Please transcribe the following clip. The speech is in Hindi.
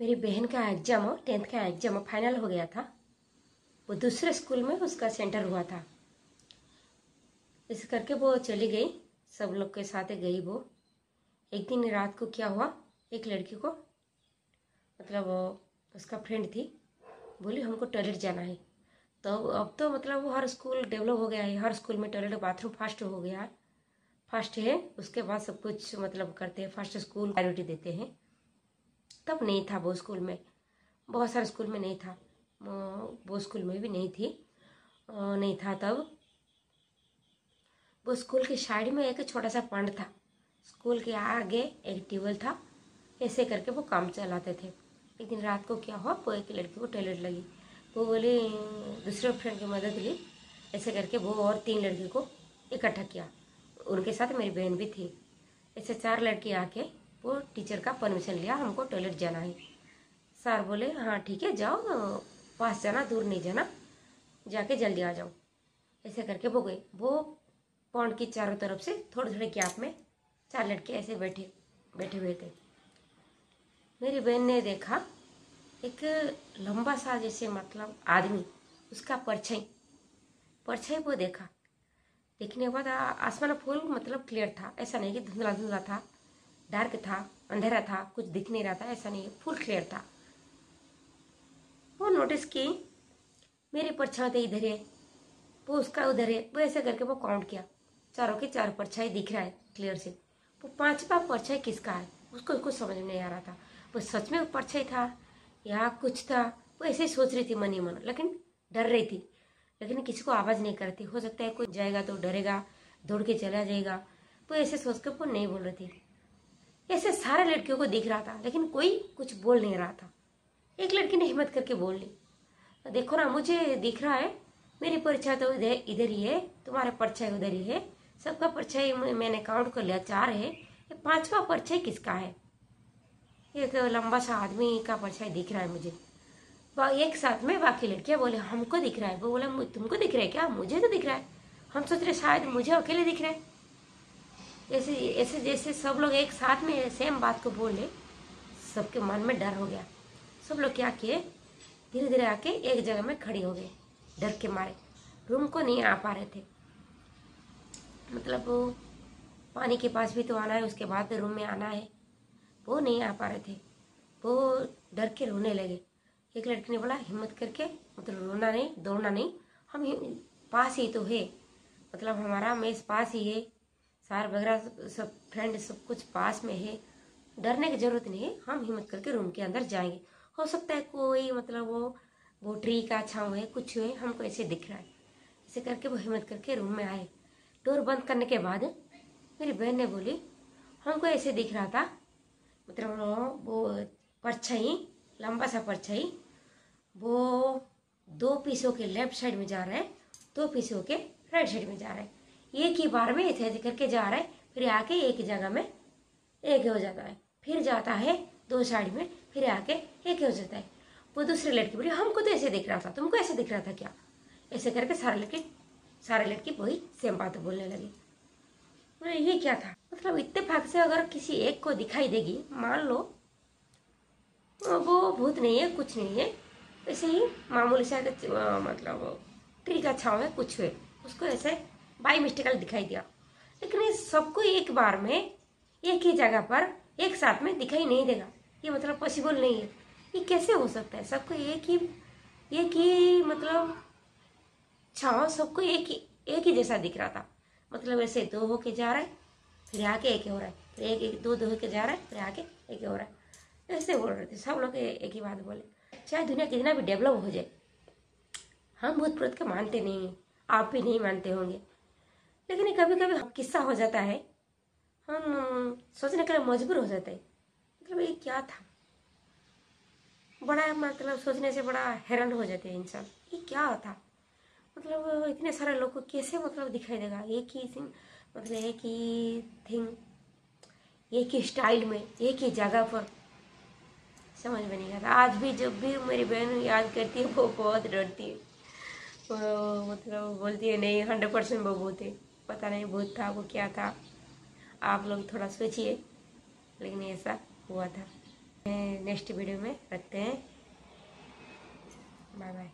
मेरी बहन का एग्ज़ाम टेंथ का एग्ज़ाम फाइनल हो गया था। वो दूसरे स्कूल में उसका सेंटर हुआ था। इस करके वो चली गई। सब लोग के साथ गई वो। एक दिन रात को क्या हुआ? एक लड़की को मतलब उसका फ्रेंड थी। बोली, हमको टॉयलेट जाना है। तो अब तो मतलब हर स्कूल डेवलप हो गया है। हर स्कूल में टॉयलेट बाथरूम फास्ट हो गया। है फास्ट है, उसके बाद सब कुछ मतलब करते हैं। फास्ट स्कूल प्रायोरिटी देते हैं। तब नहीं था वो स्कूल में। बहुत सारे स्कूल में नहीं था। वो स्कूल में भी नहीं थी। नहीं था तब। वो स्कूल के साइड में एक छोटा सा पंड था। स्कूल के आगे एक ट्यूबवेल था। ऐसे करके वो काम चलाते थे। एक दिन रात को क्या हुआ? वो एक लड़की को टॉयलेट लगी। वो बोली, दूसरे फ्रेंड की मदद ली। ऐसे करके वो और तीन लड़की को इकट्ठा किया। उनके साथ मेरी बहन भी थी। ऐसे चार लड़की आके वो टीचर का परमिशन लिया, हमको टॉयलेट जाना है। सर बोले हाँ ठीक है, जाओ, पास जाना, दूर नहीं जाना, जाके जल्दी आ जाओ। ऐसे करके वो गए। वो पौंड की चारों तरफ़ से थोड़े थोड़े गैप में चार लड़के ऐसे बैठे बैठे हुए थे। मेरी बहन ने देखा, एक लंबा सा जैसे मतलब आदमी, उसका परछाई परछाई वो देखा। देखने के बाद आसमान फूल मतलब क्लियर था, ऐसा नहीं कि धुंधला धुंधला था। डार्क था, अंधेरा था, कुछ दिख नहीं रहा था, ऐसा नहीं, फुल क्लियर था। वो नोटिस की, मेरी परछाई इधर है, वो उसका उधर है, वो ऐसे करके वो काउंट किया। चारों के चार परछाई दिख रहा है क्लियर से। वो पांचवा परछाई किसका है? उसको कुछ समझ में नहीं आ रहा था। वो सच में परछाई था या कुछ था? वो ऐसे ही सोच रही थी मन ही मन, लेकिन डर रही थी। लेकिन किसी को आवाज़ नहीं करती। हो सकता है कोई जाएगा तो डरेगा, दौड़ के चला जाएगा। वो ऐसे सोच के वो नहीं बोल रही थी। ऐसे सारे लड़कियों को दिख रहा था, लेकिन कोई कुछ बोल नहीं रहा था। एक लड़की ने हिम्मत करके बोल ली देखो ना, मुझे दिख रहा है, मेरी परीक्षा तो इधर इधर ही है, तुम्हारा परछाई उधर ही है, सबका परछाई मैंने काउंट कर लिया, चार है, ये पांचवा परछाई किसका है? एक लंबा सा आदमी का परछाई दिख रहा है मुझे। एक साथ में बाकी लड़कियाँ बोले, हमको दिख रहा है। वो बोला तुमको दिख रहा है क्या? मुझे तो दिख रहा है। हम सोच रहे शायद मुझे अकेले दिख रहा है। ऐसे ऐसे जैसे सब लोग एक साथ में सेम बात को बोले, सबके मन में डर हो गया। सब लोग क्या किए? धीरे धीरे आके एक जगह में खड़े हो गए, डर के मारे। रूम को नहीं आ पा रहे थे। मतलब वो पानी के पास भी तो आना है, उसके बाद रूम में आना है। वो नहीं आ पा रहे थे। वो डर के रोने लगे। एक लड़की ने बोला, हिम्मत करके मतलब रोना नहीं, दौड़ना नहीं, हम पास ही तो है। मतलब हमारा मेज पास ही है। सार वगैरह सब फ्रेंड सब कुछ पास में है। डरने की ज़रूरत नहीं है। हम हिम्मत करके रूम के अंदर जाएँगे। हो सकता है कोई मतलब वो वो ट्री का छाँव है कुछ है हमको ऐसे दिख रहा है। ऐसे करके वो हिम्मत करके रूम में आए। डोर बंद करने के बाद मेरी बहन ने बोली, हमको ऐसे दिख रहा था। मतलब वो परछाई, लंबा सा परछाई, वो दो पीसों के लेफ़्ट साइड में जा रहा है, दो पीसों के राइट साइड में जा रहा है। एक ही बार में ऐसे करके जा रहा है, फिर आके एक जगह में एक हो जाता है। फिर जाता है दो साइड में, फिर आके एक हो जाता है। वो दूसरे लड़की बोली, हमको तो ऐसे दिख रहा था, तुमको ऐसे दिख रहा था क्या? ऐसे करके सारे लड़के, सारे लड़की वही सेम बात बोलने लगी। बोले, ये क्या था? मतलब इतने से अगर किसी एक को दिखाई देगी, मान लो, वो भूत नहीं है, कुछ नहीं है, ऐसे ही मामूली सा मतलब ट्री का छाव है, कुछ है, उसको ऐसे बाई मिस्टेकल दिखाई दिया। लेकिन ये सबको एक बार में, एक ही जगह पर, एक साथ में दिखाई नहीं देगा। ये मतलब पॉसिबल नहीं है। ये कैसे हो सकता है? सबको एक ही एक ही मतलब छाव सबको एक ही एक ही जैसा दिख रहा था। मतलब ऐसे दो होके जा रहा है, फिर आके एक हो रहा है। फिर एक एक, दो दो होके जा रहा है, फिर आके एक हो रहा है। ऐसे बोल रहे थे। सब लोग एक ही बात बोले। चाहे दुनिया कितना भी डेवलप हो जाए, हम भूत प्रेत को मानते नहीं हैं। आप भी नहीं मानते होंगे। लेकिन कभी कभी किस्सा हो जाता है। हम, सोचने के लिए मजबूर हो जाते हैं। मतलब ये क्या था? बड़ा मतलब सोचने से बड़ा हैरान हो जाते हैं इंसान। ये क्या था? मतलब इतने सारे लोग को कैसे मतलब दिखाई देगा? एक ही थिंग मतलब एक ही थिंग एक ही स्टाइल में, एक ही जगह पर। समझ में नहीं आता आज भी जब भी मेरी बहन याद करती है, वो बहुत डरती है। मतलब बोलती है, नहीं हंड्रेड परसेंट वो बहुत है। पता नहीं भूत था, वो क्या था। आप लोग थोड़ा सोचिए, लेकिन ऐसा हुआ था। नेक्स्ट वीडियो में रखते हैं। Bye bye